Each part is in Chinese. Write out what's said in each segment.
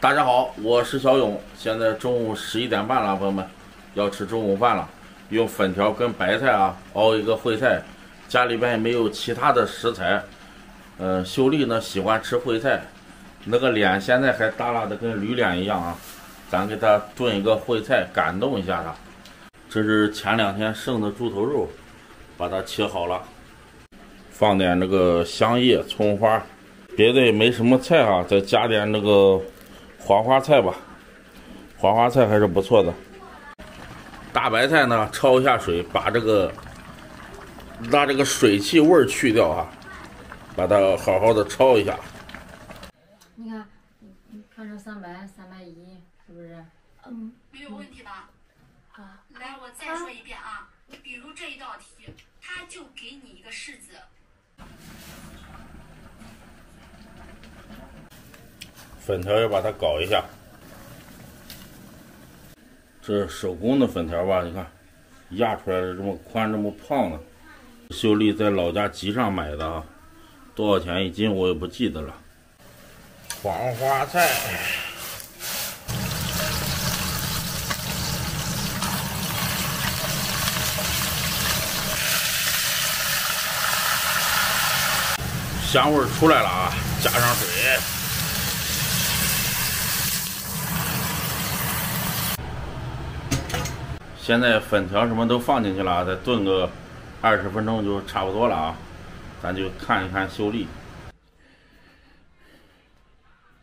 大家好，我是小勇。现在中午十一点半了，朋友们，要吃中午饭了。用粉条跟白菜啊熬一个烩菜，家里边也没有其他的食材。嗯，秀丽呢喜欢吃烩菜，那个脸现在还耷拉的跟驴脸一样啊。咱给他炖一个烩菜，感动一下他。这是前两天剩的猪头肉，把它切好了，放点那个香叶、葱花，别的也没什么菜啊，再加点那个花花菜吧，黄花菜还是不错的。大白菜呢，焯一下水，把这个把这个水汽味儿去掉啊，把它好好的焯一下。你看，看成三百、三百一，是不是？嗯，没有问题吧？啊，来，我再说一遍啊，比如这一道题，他就给你一个式子，粉条要把它搞一下。这手工的粉条吧，你看压出来的这么宽这么胖的，秀丽在老家集上买的啊，多少钱一斤我也不记得了。黄花菜，香味出来了啊，加上水。现在粉条什么都放进去了，再炖个二十分钟就差不多了啊！咱就看一看秀丽。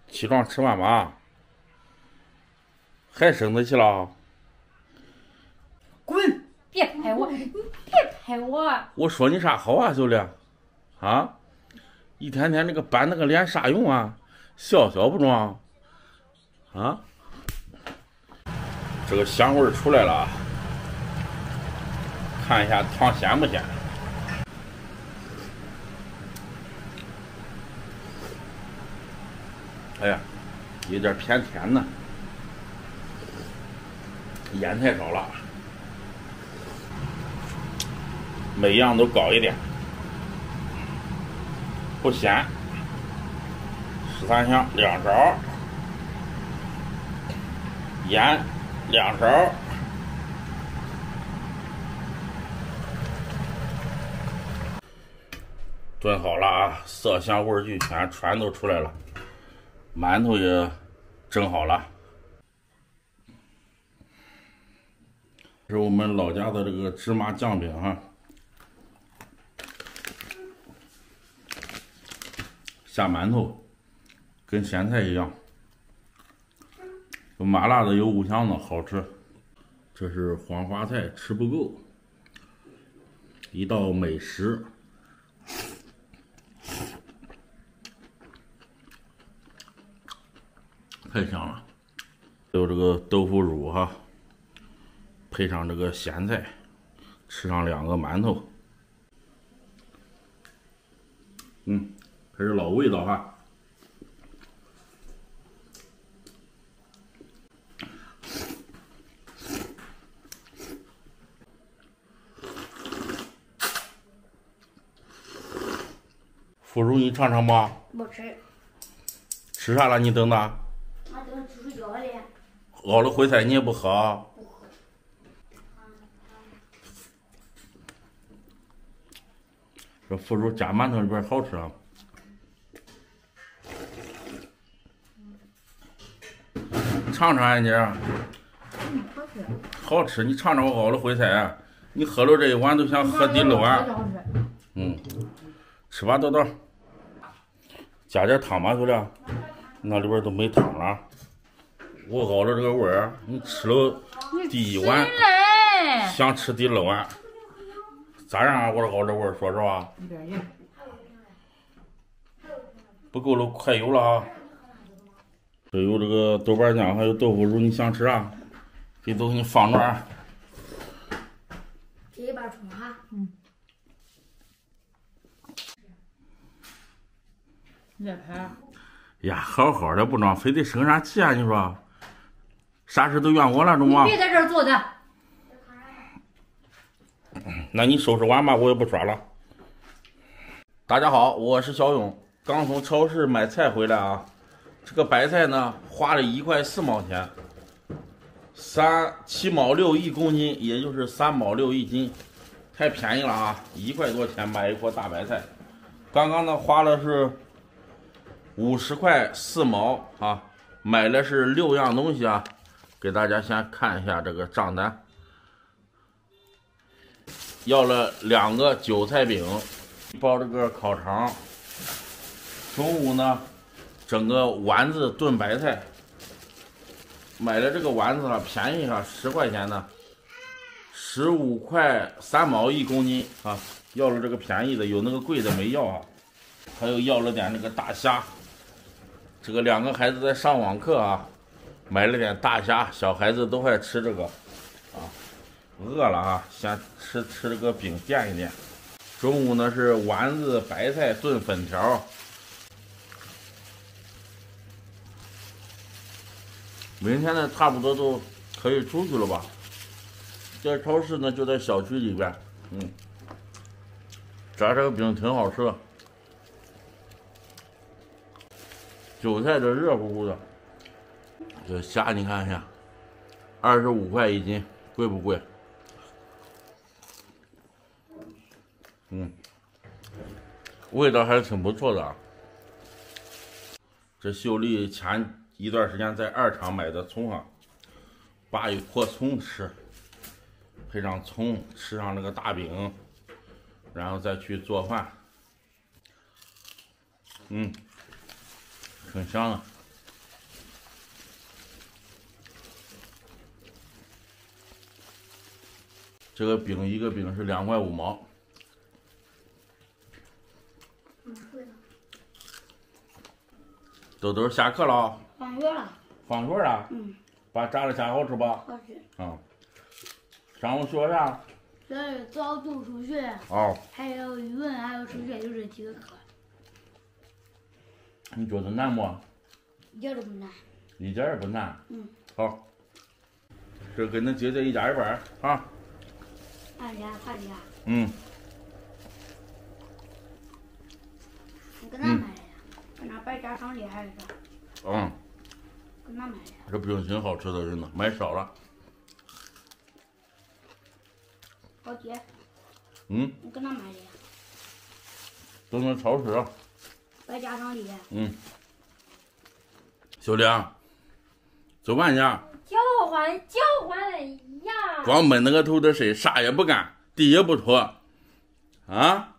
起床吃饭吧，还生他气了？滚！别拍我，你别拍我！我说你啥好啊，秀丽？啊？一天天那个板那个脸啥用啊？笑笑不中啊？啊？这个香味出来了啊！看一下汤咸不咸？哎呀，有点偏甜呢，盐太少了，每样都搞一点，不咸，十三香两勺，盐两勺。炖好了啊，色香味俱全，全都出来了。馒头也蒸好了，这是我们老家的这个芝麻酱饼哈，下馒头，跟咸菜一样，有麻辣的，有五香的，好吃。这是黄花菜，吃不够，一道美食。太香了，还有这个豆腐乳哈，配上这个咸菜，吃上两个馒头，嗯，还是老味道哈。腐乳，你尝尝吧？不吃，吃啥了？你等等。俺等吃睡觉了。熬了烩菜你也不喝？这腐乳加馒头里边好吃啊！尝尝啊你，嗯，好吃。好吃！你尝尝我熬的烩菜，你喝了这一碗都想喝第六碗。嗯，吃吧豆豆，加点汤吧，兄弟，那里边都没汤了。我熬了这个味儿，你吃了第一碗，想吃第二碗，咋样啊？我这熬这味儿，说实话，不够了，快有了啊！这有这个豆瓣酱，还有豆腐乳，你想吃啥？给都给你放那儿。这一半冲哈。嗯。热盘。呀，好好的不装，非得生啥气啊？你说，啥事都怨我了，中吗？别在这儿坐着。那你收拾完吧，我也不说了。大家好，我是小勇，刚从超市买菜回来啊。这个白菜呢，花了一块四毛钱，三七毛六一公斤，也就是三毛六一斤，太便宜了啊！一块多钱买一锅大白菜，刚刚呢花了是五十块四毛啊，买的是六样东西啊，给大家先看一下这个账单，要了两个韭菜饼，一包这个烤肠，中午呢。整个丸子炖白菜，买的这个丸子啊，便宜哈，十块钱呢，十五块三毛一公斤啊，要了这个便宜的，有那个贵的没要啊，还有要了点那个大虾，这个两个孩子在上网课啊，买了点大虾，小孩子都爱吃这个，啊，饿了啊，先吃吃这个饼垫一垫，中午呢是丸子白菜炖粉条。明天呢，差不多都可以出去了吧？这超市呢就在小区里边，嗯，炸这个饼挺好吃的，韭菜这热乎乎的，这虾你看一下，二十五块一斤，贵不贵？嗯，味道还是挺不错的啊。这秀丽前。一段时间在二厂买的葱啊，扒一破葱吃，配上葱，吃上那个大饼，然后再去做饭，嗯，挺香的。这个饼一个饼是两块五毛。豆豆下课了。放学了，放学了。嗯。把炸的虾好吃不？好吃。嗯。上午学啥？学早读数学。哦。还有语文，还有数学，就这几个课。你觉得难不？一点都不难。一点也不难。嗯。好。这跟恁姐姐一家一半啊。俺家他家。嗯。你搁哪买的呀？搁那百家商店还是啥？嗯。搁哪买的？这饼挺好吃的，真的，买少了。老姐。嗯。你搁哪买的？都那超市。百家商店。嗯。小亮，走半去。叫唤叫唤呀！光闷那个头的睡，啥也不干，地也不拖，啊？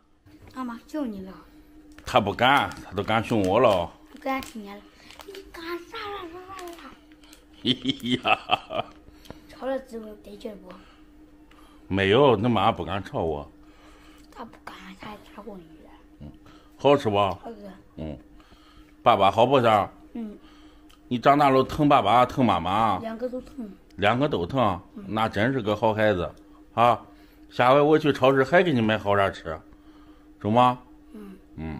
妈妈叫你了。他不敢，他都敢凶我了。不敢听见了。你干啥了？啥了？嘿呀！吵了之后得劲不？没有，恁妈不敢吵我。他不敢，他还打过你的。嗯，好吃不？好吃。嗯，爸爸好不是？嗯。你长大了疼爸爸疼妈妈？两个都疼。两个都疼，那真是个好孩子，啊！下回我去超市还给你买好啥吃，中吗？嗯。嗯。